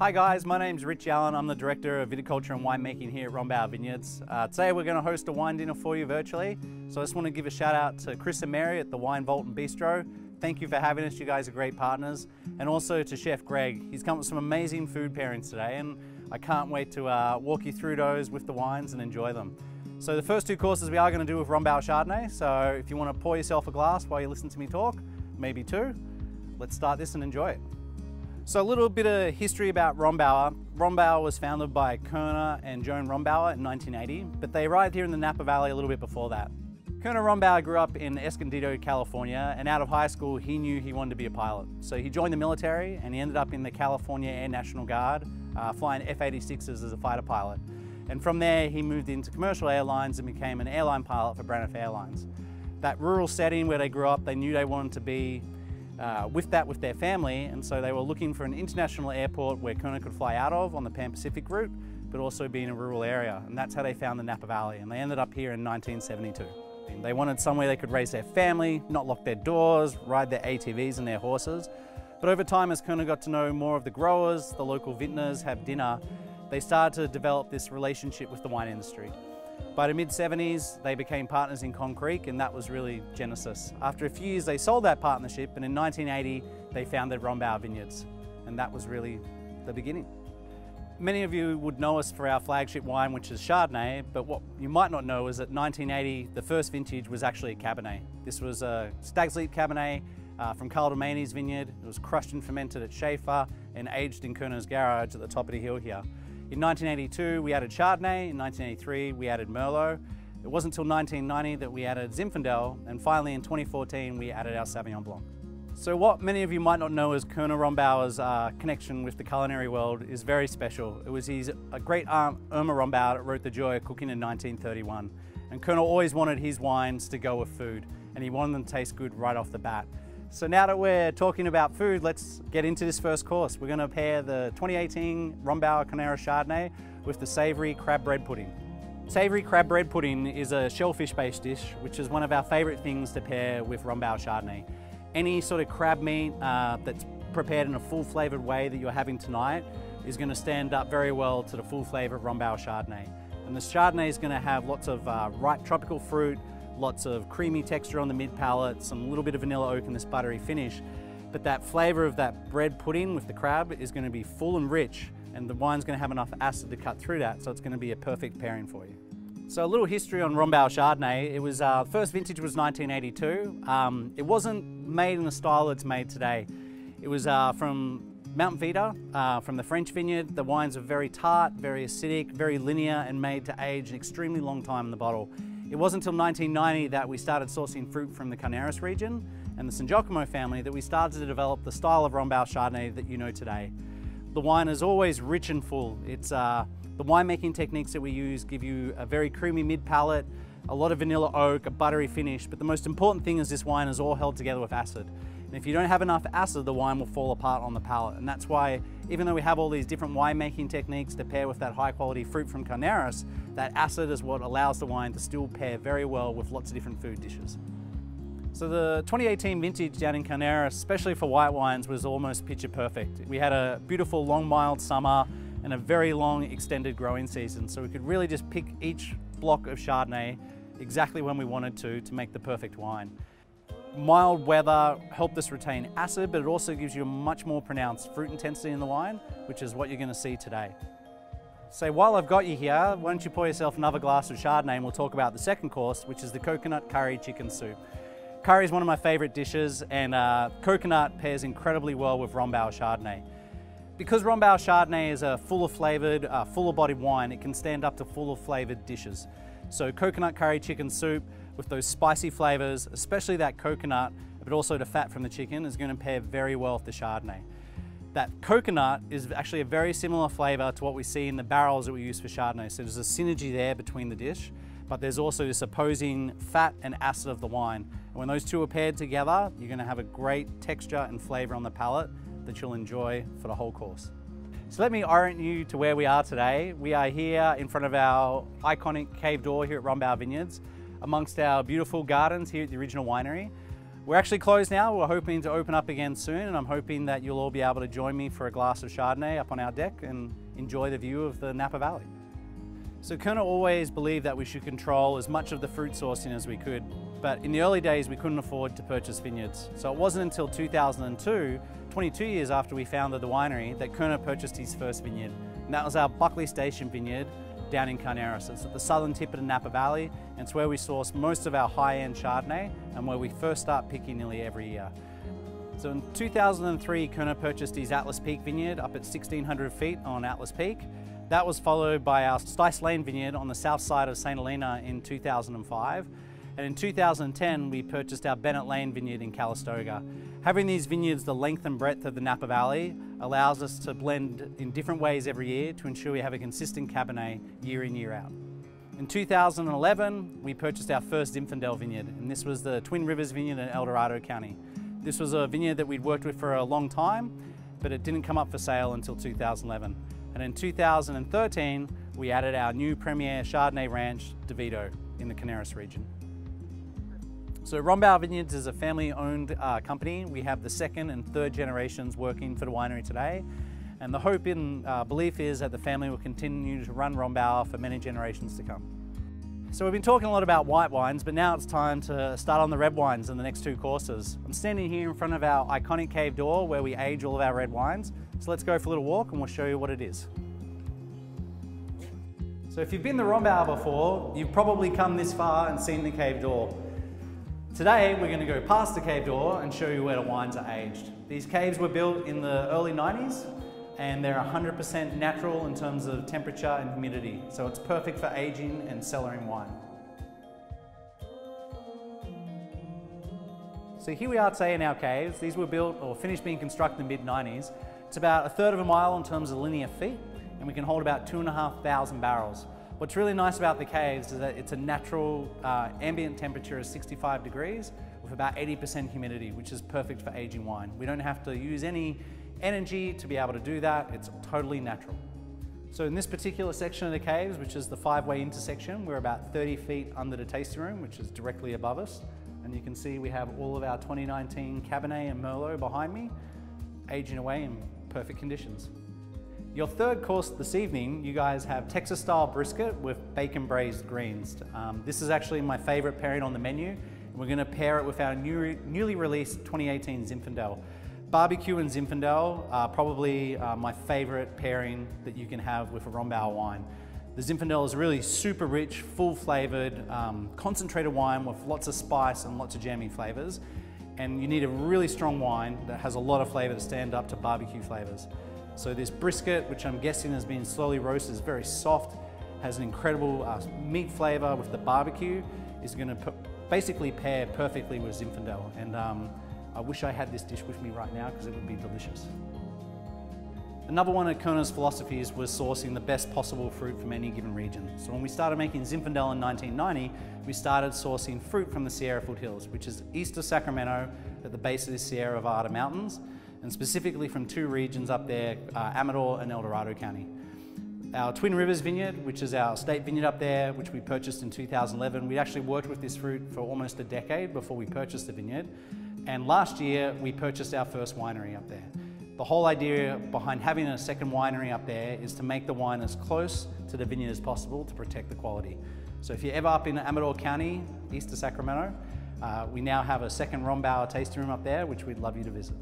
Hi guys, my name's Rich Allen. I'm the Director of Viticulture and Winemaking here at Rombauer Vineyards. Uh, today we're going to host a wine dinner for you virtually. So I just want to give a shout out to Chris and Mary at the Wine Vault and Bistro. Thank you for having us, you guys are great partners. And also to Chef Greg. He's come with some amazing food pairings today and I can't wait to uh, walk you through those with the wines and enjoy them. So the first two courses we are going to do with Rombauer Chardonnay. So if you want to pour yourself a glass while you listen to me talk, maybe two, let's start this and enjoy it. So a little bit of history about Rombauer. Rombauer was founded by Koerner and Joan Rombauer in 1980, but they arrived here in the Napa Valley a little bit before that. Koerner Rombauer grew up in Escondido, California, and out of high school he knew he wanted to be a pilot. So he joined the military and he ended up in the California Air National Guard, uh, flying F-86s as a fighter pilot. And from there he moved into commercial airlines and became an airline pilot for Braniff Airlines. That rural setting where they grew up, they knew they wanted to be uh, with that with their family and so they were looking for an international airport where Koerner could fly out of on the Pan Pacific route but also be in a rural area and that's how they found the Napa Valley and they ended up here in 1972. They wanted somewhere they could raise their family, not lock their doors, ride their ATVs and their horses. But over time as Kerner got to know more of the growers, the local vintners, have dinner, they started to develop this relationship with the wine industry. By the mid 70s, they became partners in Conn Creek, and that was really Genesis. After a few years, they sold that partnership, and in 1980, they founded Rombauer Vineyards, and that was really the beginning. Many of you would know us for our flagship wine, which is Chardonnay, but what you might not know is that 1980, the first vintage was actually a Cabernet. This was a Stag's Leap Cabernet uh, from Carl Doumani's vineyard. It was crushed and fermented at Shafer and aged in Koerner's garage at the top of the hill here. In 1982, we added Chardonnay. In 1983, we added Merlot. It wasn't until 1990 that we added Zinfandel, and finally in 2014, we added our Sauvignon Blanc. So what many of you might not know is Koerner Rombauer's uh, connection with the culinary world is very special. It was his a great aunt, Irma Rombauer, that wrote The Joy of Cooking in 1931. And Koerner always wanted his wines to go with food, and he wanted them to taste good right off the bat. So now that we're talking about food, let's get into this first course. We're going to pair the 2018 Rombauer Carneros Chardonnay with the savoury crab bread pudding. Savoury crab bread pudding is a shellfish-based dish, which is one of our favourite things to pair with Rombauer Chardonnay. Any sort of crab meat uh, that's prepared in a full flavoured way that you're having tonight is going to stand up very well to the full flavour of Rombauer Chardonnay. And the Chardonnay is going to have lots of uh, ripe tropical fruit, lots of creamy texture on the mid palate, some little bit of vanilla oak in this buttery finish. But that flavor of that bread pudding with the crab is going to be full and rich and the wine's going to have enough acid to cut through that, so it's going to be a perfect pairing for you. So a little history on Rombauer Chardonnay. It was, uh, first vintage was 1982. Um, it wasn't made in the style it's made today. It was uh, from Mount Veeder, uh, from the French vineyard. The wines are very tart, very acidic, very linear and made to age an extremely long time in the bottle. It wasn't until 1990 that we started sourcing fruit from the Carneros region and the Sangiacomo family that we started to develop the style of Rombauer Chardonnay that you know today. The wine is always rich and full. It's uh, the winemaking techniques that we use give you a very creamy mid palate, a lot of vanilla oak, a buttery finish, but the most important thing is this wine is all held together with acid. And if you don't have enough acid, the wine will fall apart on the palate. And that's why, even though we have all these different winemaking techniques to pair with that high quality fruit from Carneros, that acid is what allows the wine to still pair very well with lots of different food dishes. So the 2018 vintage down in Carneros, especially for white wines, was almost picture perfect. We had a beautiful long mild summer and a very long extended growing season. So we could really just pick each block of Chardonnay exactly when we wanted to to make the perfect wine. Mild weather helped us retain acid, but it also gives you a much more pronounced fruit intensity in the wine, which is what you're going to see today. So while I've got you here, why don't you pour yourself another glass of Chardonnay and we'll talk about the second course, which is the coconut curry chicken soup. Curry is one of my favorite dishes and uh, coconut pairs incredibly well with Rombauer Chardonnay. Because Rombauer Chardonnay is a fuller flavored, uh, fuller bodied wine, it can stand up to fuller flavored dishes. So coconut curry chicken soup with those spicy flavors, especially that coconut, but also the fat from the chicken is going to pair very well with the Chardonnay. That coconut is actually a very similar flavor to what we see in the barrels that we use for Chardonnay. So there's a synergy there between the dish, but there's also this opposing fat and acid of the wine. And when those two are paired together, you're going to have a great texture and flavor on the palate that you'll enjoy for the whole course. So let me orient you to where we are today. We are here in front of our iconic cave door here at Rombauer Vineyards, amongst our beautiful gardens here at the original winery. We're actually closed now. We're hoping to open up again soon and I'm hoping that you'll all be able to join me for a glass of Chardonnay up on our deck and enjoy the view of the Napa Valley. So Koerner always believed that we should control as much of the fruit sourcing as we could, but in the early days we couldn't afford to purchase vineyards. So it wasn't until 2002, 22 years after we founded the winery, that Koerner purchased his first vineyard. And that was our Buckley Station vineyard down in Carneros. It's at the southern tip of the Napa Valley, and it's where we source most of our high-end Chardonnay and where we first start picking nearly every year. So in 2003, Koerner purchased his Atlas Peak vineyard up at 1600 feet on Atlas Peak. That was followed by our Stice Lane vineyard on the south side of St. Helena in 2005. And in 2010, we purchased our Bennett Lane vineyard in Calistoga. Having these vineyards the length and breadth of the Napa Valley allows us to blend in different ways every year to ensure we have a consistent Cabernet year in, year out. In 2011, we purchased our first Zinfandel vineyard, and this was the Twin Rivers vineyard in El Dorado County. This was a vineyard that we'd worked with for a long time, but it didn't come up for sale until 2011. And in 2013, we added our new premier Chardonnay ranch, DeVito, in the Carneros region. So Rombauer Vineyards is a family-owned uh, company. We have the second and third generations working for the winery today. And the hope and uh, belief is that the family will continue to run Rombauer for many generations to come. So we've been talking a lot about white wines, but now it's time to start on the red wines in the next two courses. I'm standing here in front of our iconic cave door where we age all of our red wines. So let's go for a little walk and we'll show you what it is. So if you've been to Rombauer before, you've probably come this far and seen the cave door. Today, we're going to go past the cave door and show you where the wines are aged. These caves were built in the early 90s and they're 100% natural in terms of temperature and humidity. So it's perfect for aging and cellaring wine. So here we are today in our caves. These were built or finished being constructed in the mid 90s. It's about a third of a mile in terms of linear feet, and we can hold about two and a half thousand barrels. What's really nice about the caves is that it's a natural uh, ambient temperature of 65 degrees with about 80% humidity, which is perfect for aging wine. We don't have to use any energy to be able to do that. It's totally natural. So in this particular section of the caves, which is the five-way intersection, we're about 30 feet under the tasting room, which is directly above us. And you can see we have all of our 2019 Cabernet and Merlot behind me, aging away in perfect conditions. Your third course this evening, you guys have Texas style brisket with bacon braised greens. Um, this is actually my favorite pairing on the menu. We're gonna pair it with our new, newly released 2018 Zinfandel. Barbecue and Zinfandel are probably uh, my favorite pairing that you can have with a Rombauer wine. The Zinfandel is really super rich, full flavored, um, concentrated wine with lots of spice and lots of jammy flavors and you need a really strong wine that has a lot of flavor to stand up to barbecue flavors. So this brisket, which I'm guessing has been slowly roasted, is very soft, has an incredible uh, meat flavor with the barbecue, is gonna basically pair perfectly with Zinfandel. And um, I wish I had this dish with me right now because it would be delicious. Another one of Koerner's philosophies was sourcing the best possible fruit from any given region. So when we started making Zinfandel in 1990, we started sourcing fruit from the Sierra foothills, which is east of Sacramento at the base of the Sierra Nevada mountains, and specifically from two regions up there, uh, Amador and El Dorado County. Our Twin Rivers vineyard, which is our state vineyard up there, which we purchased in 2011, we actually worked with this fruit for almost a decade before we purchased the vineyard. And last year, we purchased our first winery up there. The whole idea behind having a second winery up there is to make the wine as close to the vineyard as possible to protect the quality. So if you're ever up in Amador County, east of Sacramento, uh, we now have a second Rombauer tasting room up there, which we'd love you to visit.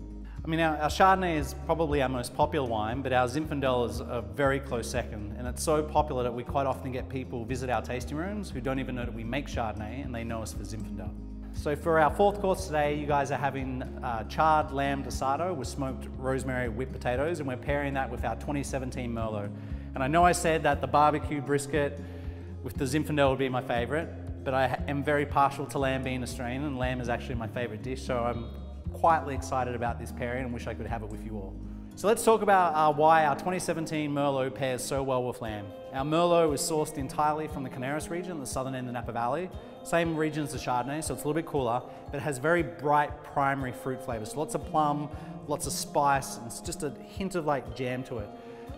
I mean, our, our, Chardonnay is probably our most popular wine, but our Zinfandel is a very close second. And it's so popular that we quite often get people visit our tasting rooms who don't even know that we make Chardonnay and they know us for Zinfandel. So for our fourth course today, you guys are having uh, charred lamb d'asado with smoked rosemary whipped potatoes, and we're pairing that with our 2017 Merlot. And I know I said that the barbecue brisket with the Zinfandel would be my favorite, but I am very partial to lamb being Australian, and lamb is actually my favorite dish, so I'm quietly excited about this pairing and wish I could have it with you all. So let's talk about uh, why our 2017 Merlot pairs so well with lamb. Our Merlot is sourced entirely from the Carneros region, the southern end of the Napa Valley. Same region as the Chardonnay, so it's a little bit cooler, but it has very bright primary fruit flavors. Lots of plum, lots of spice, and it's just a hint of like jam to it.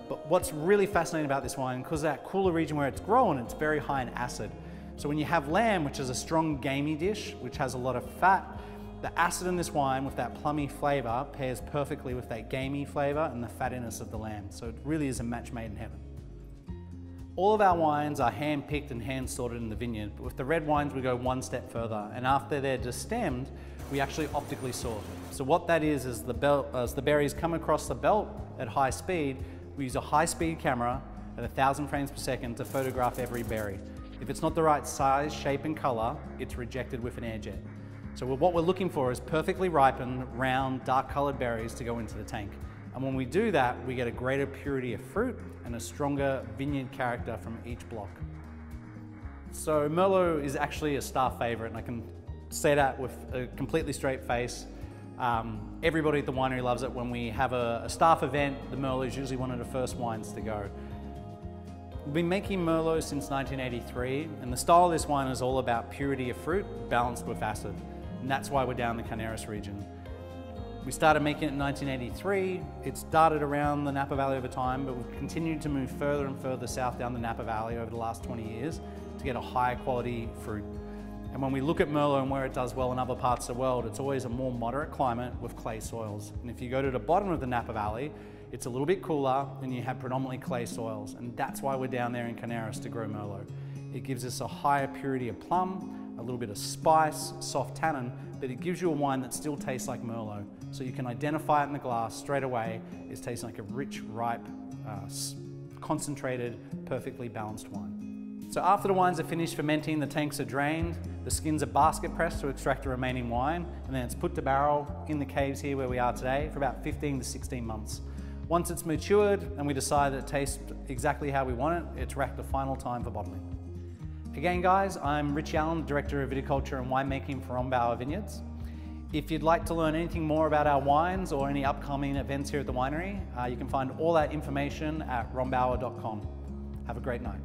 But what's really fascinating about this wine, because that cooler region where it's grown, it's very high in acid. So when you have lamb, which is a strong gamey dish, which has a lot of fat, The acid in this wine with that plummy flavor pairs perfectly with that gamey flavor and the fattiness of the lamb. So it really is a match made in heaven. All of our wines are hand picked and hand sorted in the vineyard, but with the red wines we go one step further and after they're destemmed, we actually optically sort. So what that is, is the belt, as the berries come across the belt at high speed, we use a high speed camera at 1,000 frames per second to photograph every berry. If it's not the right size, shape and color, it's rejected with an airjet. So what we're looking for is perfectly ripened, round, dark colored berries to go into the tank. And when we do that, we get a greater purity of fruit and a stronger vineyard character from each block. So Merlot is actually a star favorite, and I can say that with a completely straight face. Um, everybody at the winery loves it. When we have a, a staff event, the Merlot is usually one of the first wines to go. We've been making Merlot since 1983, and the style of this wine is all about purity of fruit balanced with acid. And that's why we're down in the Carneros region. We started making it in 1983. It started around the Napa Valley over time, but we've continued to move further and further south down the Napa Valley over the last 20 years to get a higher quality fruit. And when we look at Merlot and where it does well in other parts of the world, it's always a more moderate climate with clay soils. And if you go to the bottom of the Napa Valley, it's a little bit cooler and you have predominantly clay soils. And that's why we're down there in Carneros to grow Merlot. It gives us a higher purity of plum, a little bit of spice, soft tannin, but it gives you a wine that still tastes like Merlot. So you can identify it in the glass straight away. It's tasting like a rich, ripe, uh, concentrated, perfectly balanced wine. So after the wines are finished fermenting, the tanks are drained, the skins are basket pressed to extract the remaining wine, and then it's put to barrel in the caves here where we are today for about 15 to 16 months. Once it's matured and we decide that it tastes exactly how we want it, it's racked the final time for bottling. Again guys, I'm Rich Allen, Director of Viticulture and Winemaking for Rombauer Vineyards. If you'd like to learn anything more about our wines or any upcoming events here at the winery, uh, you can find all that information at rombauer.com. Have a great night.